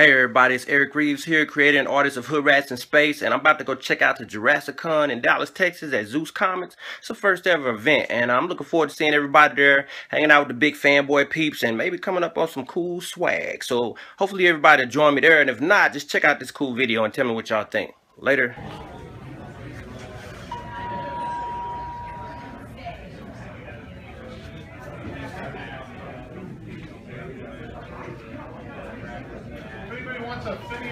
Hey everybody, it's Erik Reeves here, creator and artist of Hoodratz in Space, and I'm about to go check out the Jurassicon in Dallas, Texas at Zeus Comics. It's the first ever event, and I'm looking forward to seeing everybody there, hanging out with the big fanboy peeps, and maybe coming up on some cool swag. So hopefully everybody join me there, and if not, just check out this cool video and tell me what y'all think. Later.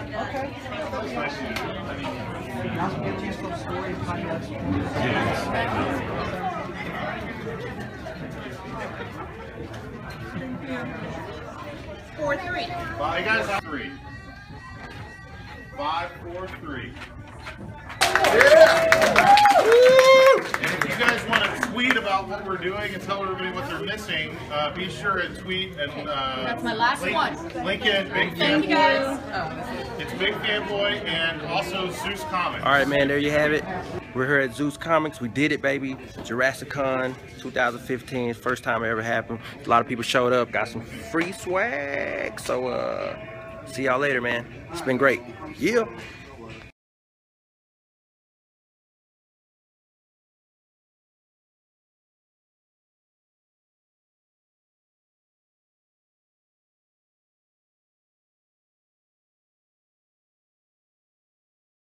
video. Four, three. Five guys have three. Five, four, three. And if you guys want to tweet about what we're doing and tell everybody what they're missing, uh, be sure and tweet and uh, That's my last link, one. Big Thank you guys. Big Fanboy and also Zeus Comics. All right, man, there you have it. We're here at Zeus Comics. We did it, baby. Jurassicon 2015, first time it ever happened. A lot of people showed up, got some free swag. So, uh, see y'all later, man. It's been great. Yeah.